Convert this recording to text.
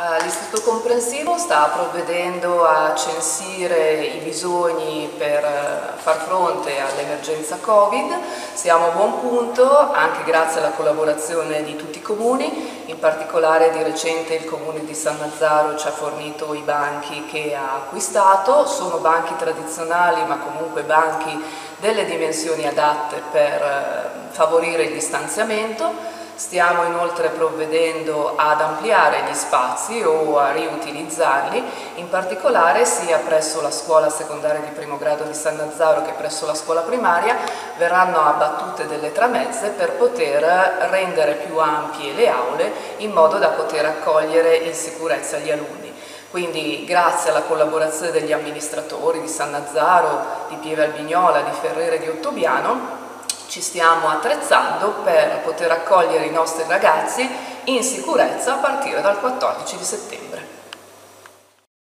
Eh, L'istituto comprensivo sta provvedendo a censire i bisogni per eh, far fronte all'emergenza Covid, siamo a buon punto anche grazie alla collaborazione di tutti i comuni, in particolare di recente il comune di San Nazzaro ci ha fornito i banchi che ha acquistato, sono banchi tradizionali ma comunque banchi delle dimensioni adatte per eh, favorire il distanziamento, Stiamo inoltre provvedendo ad ampliare gli spazi o a riutilizzarli, in particolare sia presso la scuola secondaria di primo grado di San Nazzaro che presso la scuola primaria verranno abbattute delle tramezze per poter rendere più ampie le aule in modo da poter accogliere in sicurezza gli alunni. Quindi grazie alla collaborazione degli amministratori di San Nazzaro, di Pieve Albignola, di Ferrere e di Ottobiano, ci stiamo attrezzando per poter accogliere i nostri ragazzi in sicurezza a partire dal 14 di settembre.